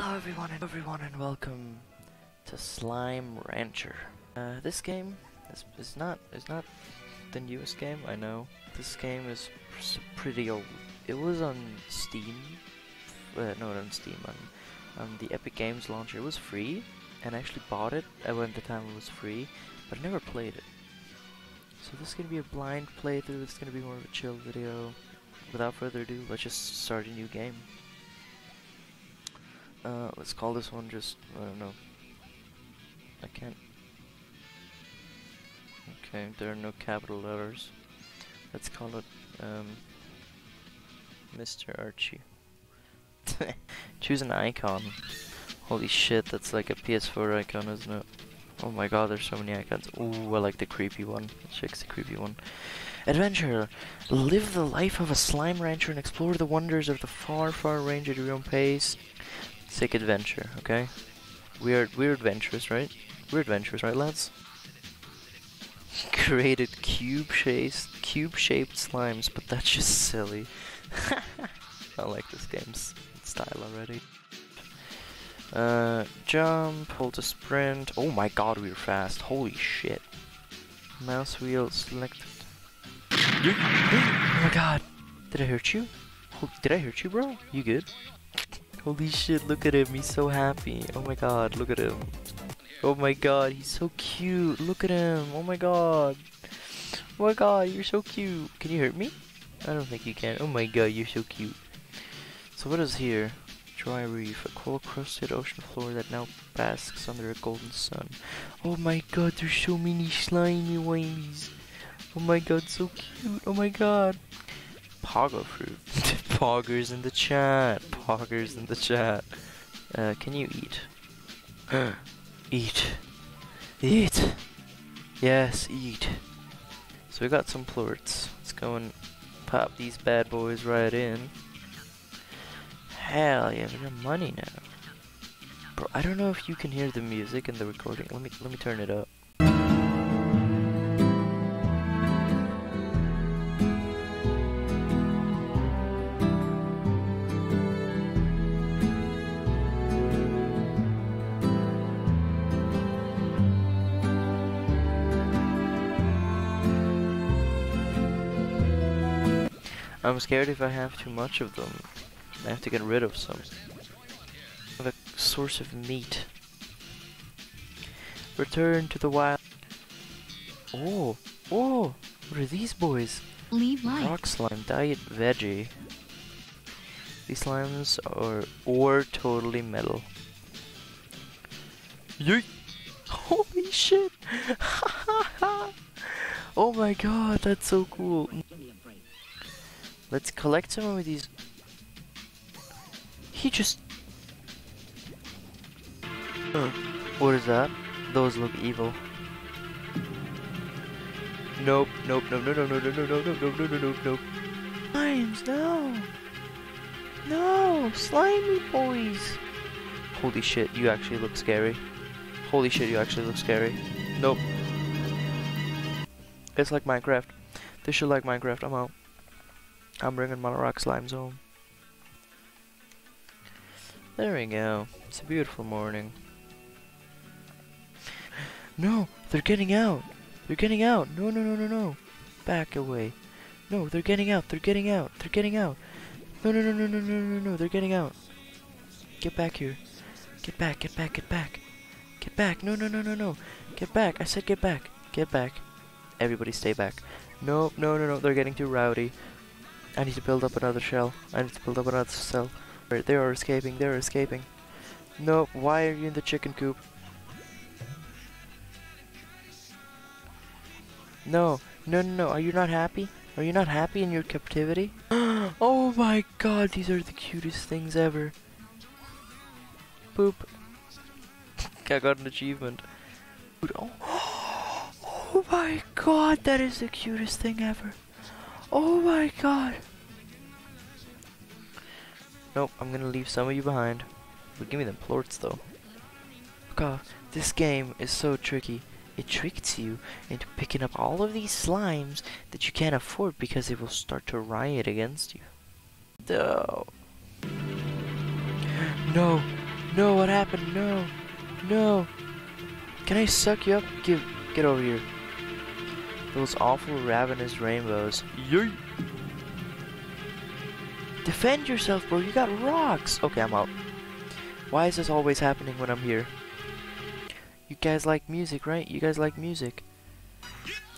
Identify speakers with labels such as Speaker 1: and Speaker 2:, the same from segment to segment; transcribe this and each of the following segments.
Speaker 1: Hello everyone and everyone and welcome to Slime Rancher. Uh, this game is, is not is not the newest game, I know. This game is pretty old. It was on Steam, uh, no not on Steam, on, on the Epic Games launcher. It was free, and I actually bought it at the time it was free, but I never played it. So this is gonna be a blind playthrough, it's gonna be more of a chill video. Without further ado, let's just start a new game. Uh, let's call this one just, I don't know. I can't. Okay, there are no capital letters. Let's call it, um, Mr. Archie. Choose an icon. Holy shit, that's like a PS4 icon, isn't it? Oh my god, there's so many icons. Ooh, I like the creepy one. Check's the creepy one. Adventure! Live the life of a slime rancher and explore the wonders of the far, far range at your own pace. Sick adventure, okay? We're, we're adventurous, right? We're adventurous, right lads? Created cube-shaped cube -shaped slimes, but that's just silly. I like this game's style already. Uh, jump, hold to sprint. Oh my god, we are fast. Holy shit. Mouse wheel selected. oh my god. Did I hurt you? Did I hurt you, bro? You good? Holy shit, look at him. He's so happy. Oh my god, look at him. Oh my god, he's so cute. Look at him. Oh my god. Oh my god, you're so cute. Can you hurt me? I don't think you can. Oh my god, you're so cute. So what is here? dry reef, a coral-crusted ocean floor that now basks under a golden sun. Oh my god, there's so many slimy whinies. Oh my god, so cute. Oh my god. Pogo fruit. Poggers in the chat. Poggers in the chat. Uh, can you eat? eat. Eat. Yes, eat. So we got some plorts. Let's go and pop these bad boys right in. Hell yeah, we got money now. Bro, I don't know if you can hear the music in the recording. Let me let me turn it up. I'm scared if I have too much of them. I have to get rid of some. Of a source of meat. Return to the wild. Oh, oh, what are these boys?
Speaker 2: Leave light.
Speaker 1: Rock slime, diet veggie. These slimes are or totally metal. Yeet! Holy shit! oh my god, that's so cool. Let's collect some of these he just... what is that? Those look evil. Nope, nope, no, no, no, no, no, no, no, no, no, no, no, no, no. Slimes, no! No! Slimy boys! Holy shit, you actually look scary. Holy shit, you actually look scary. Nope. It's like Minecraft. This should like Minecraft, I'm out. I'm bringing my rock slimes home. There we go. It's a beautiful morning. No, they're getting out. They're getting out. No, no, no, no, no. Back away. No, they're getting out. They're getting out. They're getting out. No, no, no, no, no, no, no, no. They're getting out. Get back here. Get back. Get back. Get back. Get back. No, no, no, no, no. Get back. I said get back. Get back. Everybody stay back. No, no, no, no. They're getting too rowdy. I need to build up another shell. I need to build up another cell. They are escaping, they are escaping. No, why are you in the chicken coop? No, no, no, no, are you not happy? Are you not happy in your captivity? oh my god, these are the cutest things ever. Boop. I got an achievement. Oh. oh my god, that is the cutest thing ever. Oh my god. Nope, I'm gonna leave some of you behind. But give me them plorts though. God, uh, this game is so tricky. It tricks you into picking up all of these slimes that you can't afford because they will start to riot against you. No. No. No, what happened? No. No. Can I suck you up? Give, get over here. Those awful ravenous rainbows. Yeet. Defend yourself, bro. You got rocks. Okay, I'm out. Why is this always happening when I'm here? You guys like music, right? You guys like music.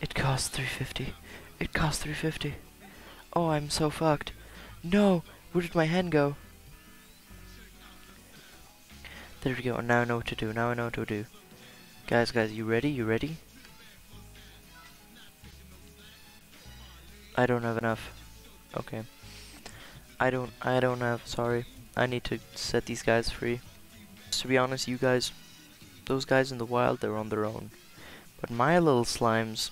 Speaker 1: It costs 350. It costs 350. Oh, I'm so fucked. No! Where did my hand go? There we go. Now I know what to do. Now I know what to do. Guys, guys, you ready? You ready? I don't have enough. Okay. I don't, I don't have, sorry. I need to set these guys free. To be honest, you guys, those guys in the wild, they're on their own. But my little slimes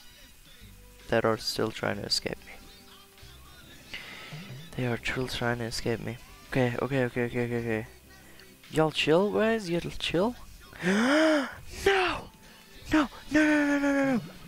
Speaker 1: that are still trying to escape me. They are still trying to escape me. Okay, okay, okay, okay, okay, okay. Y'all chill, guys? Y'all chill? no! No! No, no, no, no,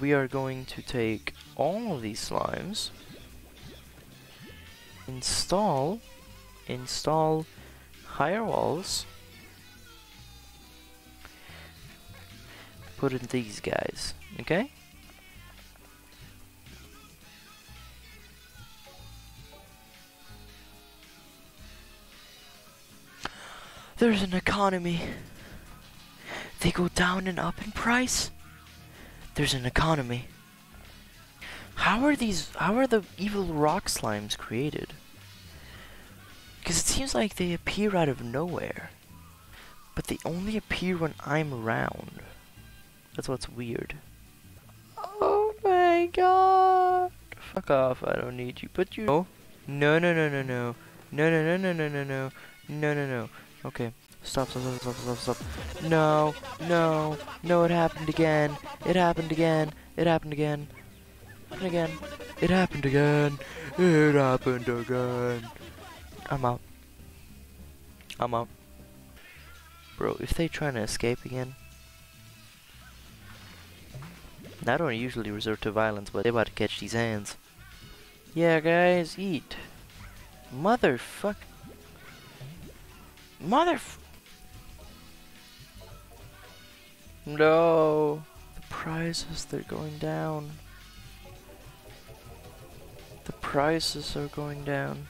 Speaker 1: We are going to take all of these slimes, install, install higher walls, put in these guys, okay? There's an economy. They go down and up in price. There's an economy. How are these, how are the evil rock slimes created? Because it seems like they appear out of nowhere. But they only appear when I'm around. That's what's weird. Oh my god. Fuck off, I don't need you. But you... No, no, no, no, no, no. No, no, no, no, no, no, no. No, no, no. Okay. Stop, stop, stop, stop, stop, stop. No, no, no, it happened again. It happened again. It happened again. Happened again. It happened again. It happened again. I'm out. I'm out. Bro, if they trying to escape again, I don't usually resort to violence, but they about to catch these hands. Yeah, guys, eat. Motherfuck. Motherf- No. The prices, they're going down. The prices are going down.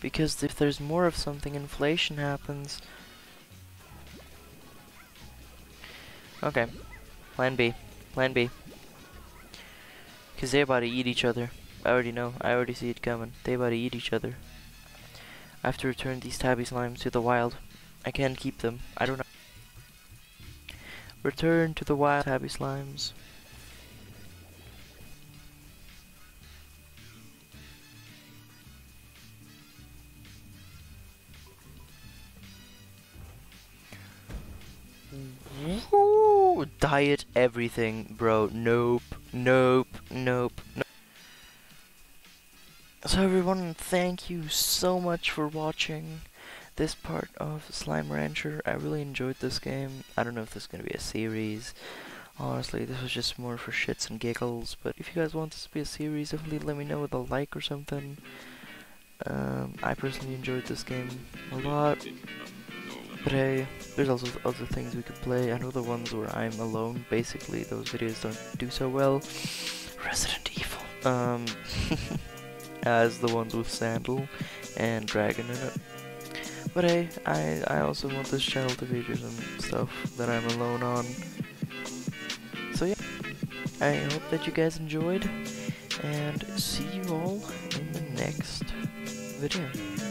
Speaker 1: Because if there's more of something, inflation happens. Okay. Plan B. Plan B. Because they about to eat each other. I already know. I already see it coming. They about to eat each other. I have to return these tabby slimes to the wild. I can't keep them. I don't know. Return to the wild tabby slimes. Woo! Diet everything, bro. Nope. Nope. Nope. nope. So everyone, thank you so much for watching this part of Slime Rancher. I really enjoyed this game. I don't know if this is going to be a series. Honestly, this was just more for shits and giggles. But if you guys want this to be a series, definitely let me know with a like or something. Um, I personally enjoyed this game a lot. But hey, there's also other things we could play. I know the ones where I'm alone, basically, those videos don't do so well. Resident Evil. Um, as the ones with Sandal and Dragon in it. But hey, I, I also want this channel to feature some stuff that I'm alone on. So yeah, I hope that you guys enjoyed, and see you all in the next video.